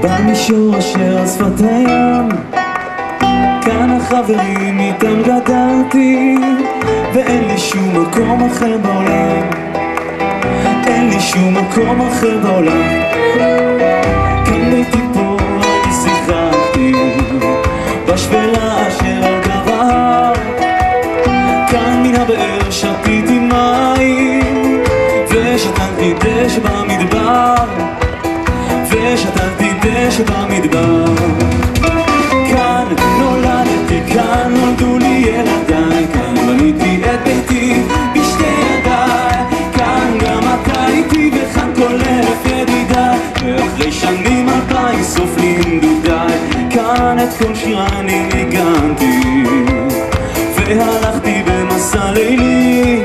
שפת הים כאן החברים איתם גדלתי ואין לי שום מקום אחר בעולם. אין לי שום מקום אחר בעולם. כאן ביתי פה אני שיחקתי בשפלה של על גב ההר כאן מן הבאר שתיתי מים ושתלתי דשא במדבר דשא במדבר כאן נולדתי, כאן נולדו לי ילדיי כאן בניתי את ביתי בשתי ידיי. כאן גם אתה איתי וכאן כל אלף ידידיי. ואחרי שנים אלפיים סופלים דודיי. כאן את כל שירה אני ניגנתי והלכתי במסע לילי.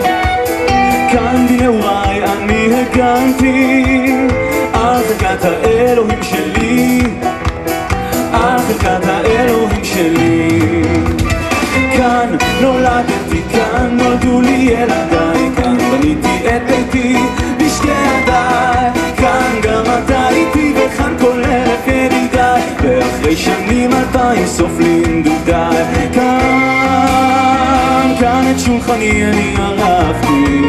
כאן בנעוריי אני הגנתי חלקת האלוהים שלי. על חלקת האלוהים שלי. כאן נולדתי, כאן נולדו לי ילדיי. כאן בניתי את ביתי בשתי ידיי. כאן גם אתה איתי וכאן כל אלף ידידיי. ואחרי שנים אלפיים סופלים דודיי כאן, כאן את שולחני אני ערפתי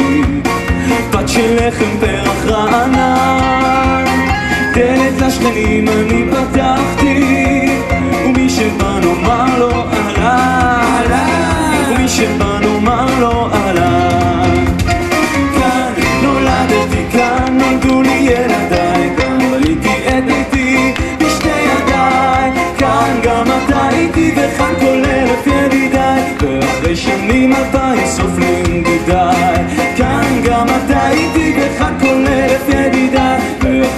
פת של לחם פרח רענן לשכנים אני פתחתי ומי שבא נאמר לו אהלן ומי שבא נאמר לו אהלן כאן נולדתי, כאן נולדו לי ילדיי כאן בניתי את ביתי בשתי ידיי כאן גם אתה איתי וכאן כל אלף ידידיי ואחרי שנים אלפיים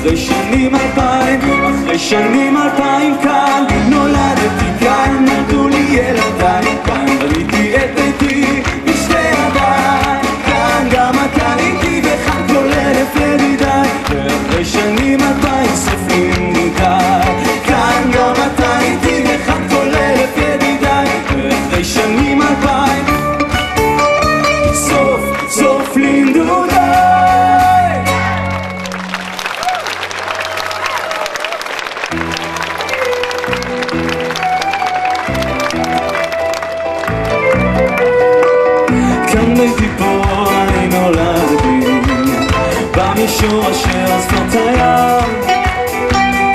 ואחרי שנים אלפיים, אחרי שנים אלפיים כאן נולדתי ביתי פה אני נולדתי במישור אשר על שפת הים.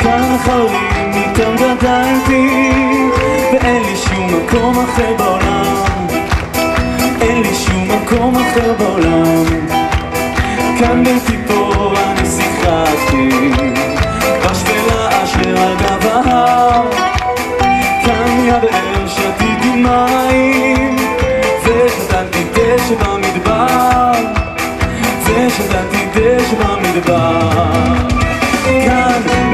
כאן החברים איתם גדלתי ואין לי שום מקום אחר בעולם. אין לי שום מקום אחר בעולם. כאן ביתי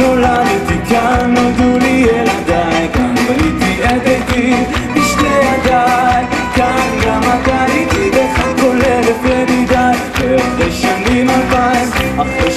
נולדתי כאן, נולדו לי ילדיי, כאן בניתי את ביתי בשתי ידיי, כאן גם אתה איתי, בך כל אלף ידידיי, לפני שנים אלפיים, אחרי